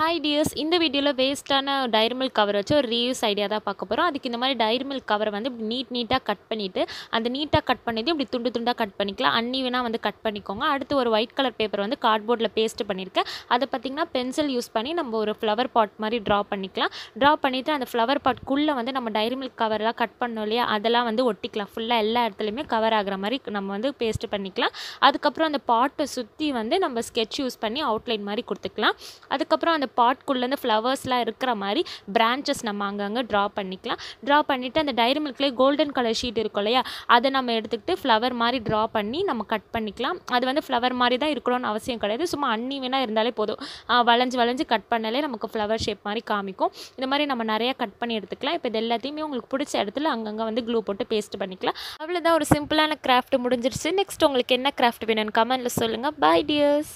Hi tears இந்த வீடியோவில் வேஸ்ட்டான diary milk cover வச்சு ஒரு ரீயூஸ் ஐடியா தான் பார்க்க போகிறோம் அதுக்கு இந்த மாதிரி டைரி மில்க் கவரை வந்து இப்படி நீட் நீட்டாக கட் பண்ணிவிட்டு அந்த நீட்டாக கட் பண்ணதையும் இப்படி துண்டு துண்டாக கட் பண்ணிக்கலாம். அன்னிவனாக வந்து கட் பண்ணிக்கோங்க. அடுத்து ஒரு ஒயிட் கலர் பேப்பர் வந்து கார்ட்போர்டில் பேஸ்ட் பண்ணியிருக்கேன். அதை பார்த்திங்கன்னா பென்சில் யூஸ் பண்ணி நம்ம ஒரு ஃப்ளவர் பாட் மாதிரி ட்ரா பண்ணிக்கலாம். ட்ரா பண்ணிவிட்டு அந்த ஃப்ளவர் பாட்குள்ளே வந்து நம்ம டைரி மில்க் கவர்லாம் கட் பண்ணோம் இல்லையா? அதெல்லாம் வந்து ஒட்டிக்கலாம். ஃபுல்லாக எல்லா இடத்துலையுமே கவர் ஆகிற மாதிரி நம்ம வந்து பேஸ்ட் பண்ணிக்கலாம். அதுக்கப்புறம் அந்த பாட்டை சுற்றி வந்து நம்ம ஸ்கெட்ச் யூஸ் பண்ணி அவுட்லைன் மாதிரி கொடுத்துக்கலாம். அதுக்கப்புறம் அந்த பாட்குள்ளேருந்து ஃப்ளவர்ஸ்லாம் இருக்கிற மாதிரி பிரான்ச்சஸ் நம்ம அங்கங்கே ட்ரா பண்ணிக்கலாம். ட்ரா பண்ணிவிட்டு அந்த டைரி மில்க்லேயே கோல்டன் கலர் ஷீட் இருக்கும் இல்லையா? அதை நம்ம எடுத்துக்கிட்டு ஃப்ளவர் மாதிரி ட்ரா பண்ணி நம்ம கட் பண்ணிக்கலாம். அது வந்து ஃப்ளவர் மாதிரி தான் இருக்கணும்னு அவசியம் கிடையாது. சும்மா அன்னி இருந்தாலே போதும். வளைஞ்சு வளைஞ்சு கட் பண்ணாலே நமக்கு ஃப்ளவர் ஷேப் மாதிரி காமிக்கும். இந்த மாதிரி நம்ம நிறையா கட் பண்ணி எடுத்துக்கலாம். இப்போ இது எல்லாத்தையுமே உங்களுக்கு பிடிச்ச இடத்துல அங்கங்கே வந்து க்ளூ போட்டு பேஸ்ட் பண்ணிக்கலாம். அவ்வளோதான் ஒரு சிம்பிளான கிராஃப்ட் முடிஞ்சிருச்சு. நெக்ஸ்ட் உங்களுக்கு என்ன கிராஃப்ட் வேணும்னு கமெண்ட்டில் சொல்லுங்கள் பை டியர்ஸ்